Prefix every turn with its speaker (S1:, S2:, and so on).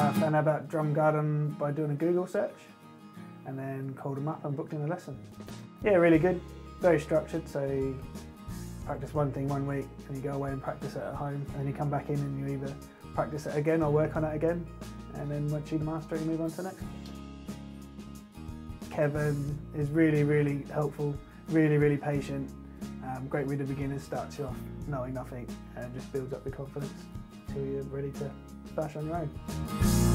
S1: I found out about Drum Garden by doing a Google search and then called them up and booked in a lesson. Yeah, really good, very structured. So you practice one thing one week and you go away and practice it at home and then you come back in and you either practice it again or work on it again and then once you master it you move on to the next. Kevin is really, really helpful, really, really patient, um, great with the beginners, starts you off knowing nothing and just builds up your confidence until you're ready to splash on your own.